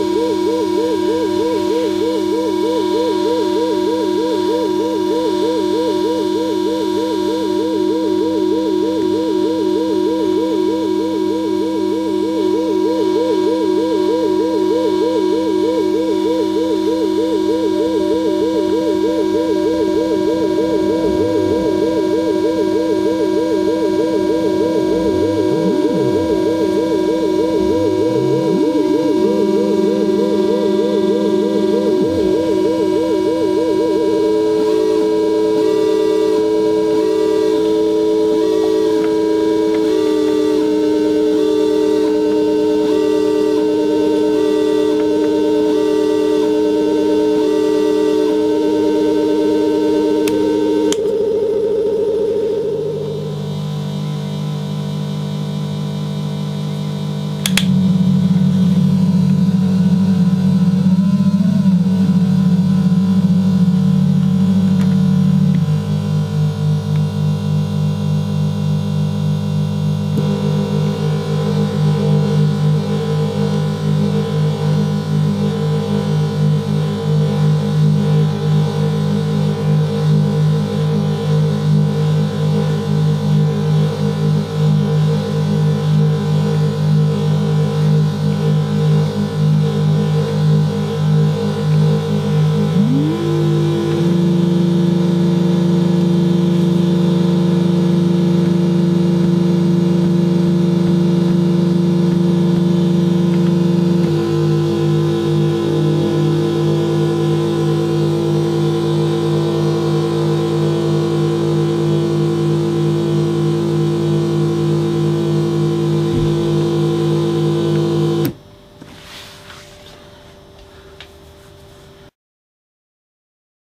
Música